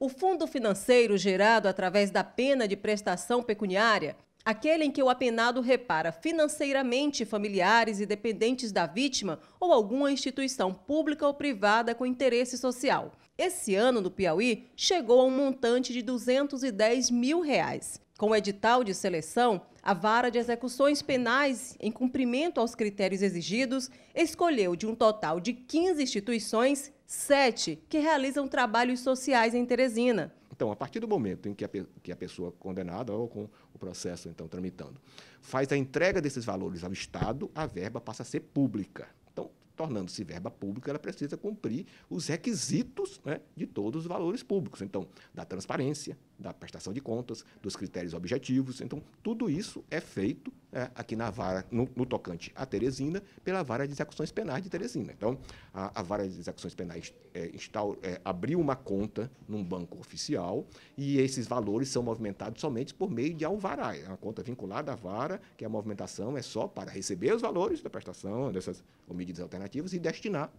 O fundo financeiro gerado através da pena de prestação pecuniária, aquele em que o apenado repara financeiramente familiares e dependentes da vítima ou alguma instituição pública ou privada com interesse social. Esse ano, no Piauí, chegou a um montante de 210 mil reais. Com o edital de seleção, a Vara de Execuções Penais, em cumprimento aos critérios exigidos, escolheu de um total de 15 instituições, sete que realizam trabalhos sociais em Teresina. Então, a partir do momento em que a, que a pessoa condenada ou com o processo então tramitando faz a entrega desses valores ao Estado, a verba passa a ser pública tornando-se verba pública, ela precisa cumprir os requisitos né, de todos os valores públicos. Então, da transparência, da prestação de contas, dos critérios objetivos. Então, tudo isso é feito é, aqui na vara, no, no, tocante a Teresina, pela vara de execuções penais de Teresina. Então, a, a vara de execuções penais é, é, abriu uma conta num banco oficial e esses valores são movimentados somente por meio de alvará. É uma conta vinculada à vara, que a movimentação é só para receber os valores da prestação, dessas medidas alternativas e destinar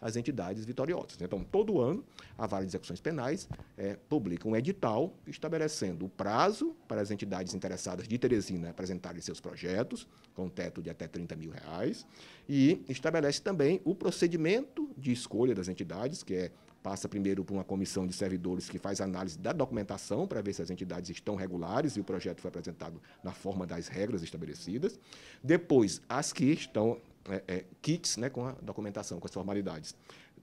às entidades vitoriosas. Então, todo ano, a vara de execuções penais é, publica um edital estabelecendo o prazo para as entidades interessadas de Teresina apresentarem seus projetos, com um teto de até 30 mil reais, e estabelece também o procedimento de escolha das entidades, que é passa primeiro por uma comissão de servidores que faz análise da documentação para ver se as entidades estão regulares e o projeto foi apresentado na forma das regras estabelecidas. Depois, as que estão é, é, kits né, com a documentação, com as formalidades.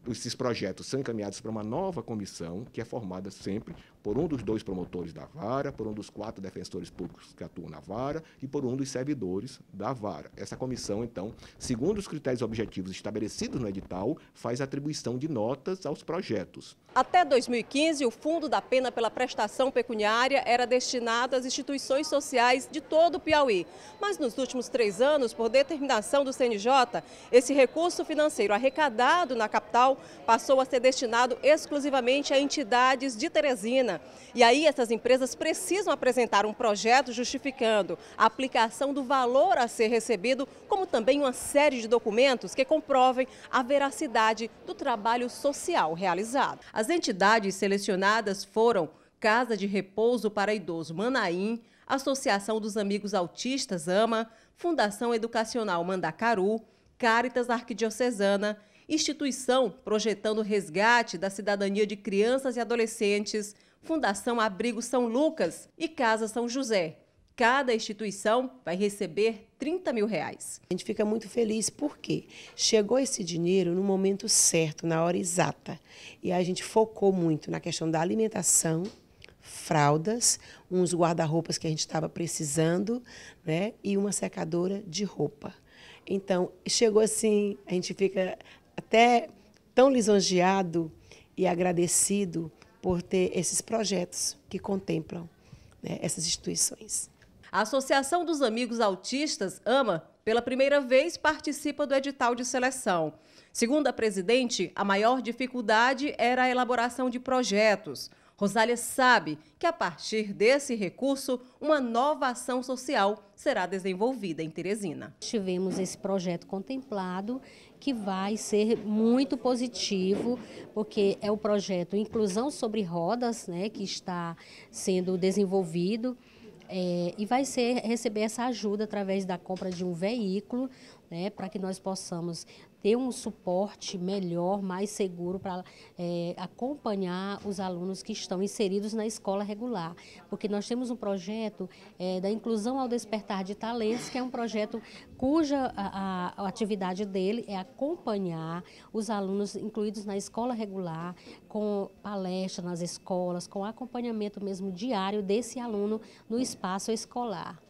Esses projetos são encaminhados para uma nova comissão, que é formada sempre por um dos dois promotores da vara, por um dos quatro defensores públicos que atuam na vara e por um dos servidores da vara. Essa comissão, então, segundo os critérios objetivos estabelecidos no edital, faz atribuição de notas aos projetos. Até 2015, o fundo da pena pela prestação pecuniária era destinado às instituições sociais de todo o Piauí. Mas nos últimos três anos, por determinação do CNJ, esse recurso financeiro arrecadado na capital passou a ser destinado exclusivamente a entidades de Teresina e aí essas empresas precisam apresentar um projeto justificando a aplicação do valor a ser recebido, como também uma série de documentos que comprovem a veracidade do trabalho social realizado. As entidades selecionadas foram Casa de Repouso para Idoso Manaim, Associação dos Amigos Autistas AMA, Fundação Educacional Mandacaru, Caritas Arquidiocesana, Instituição projetando resgate da cidadania de crianças e adolescentes, Fundação Abrigo São Lucas e Casa São José. Cada instituição vai receber 30 mil reais. A gente fica muito feliz porque chegou esse dinheiro no momento certo, na hora exata. E a gente focou muito na questão da alimentação, fraldas, uns guarda-roupas que a gente estava precisando, né? E uma secadora de roupa. Então, chegou assim, a gente fica até tão lisonjeado e agradecido por ter esses projetos que contemplam né, essas instituições. A Associação dos Amigos Autistas, AMA, pela primeira vez participa do edital de seleção. Segundo a presidente, a maior dificuldade era a elaboração de projetos. Rosália sabe que a partir desse recurso, uma nova ação social será desenvolvida em Teresina. Tivemos esse projeto contemplado que vai ser muito positivo, porque é o projeto Inclusão sobre Rodas, né, que está sendo desenvolvido. É, e vai ser receber essa ajuda através da compra de um veículo, né, para que nós possamos ter um suporte melhor, mais seguro para é, acompanhar os alunos que estão inseridos na escola regular. Porque nós temos um projeto é, da inclusão ao despertar de talentos, que é um projeto cuja a, a, atividade dele é acompanhar os alunos incluídos na escola regular, com palestra nas escolas, com acompanhamento mesmo diário desse aluno no espaço escolar.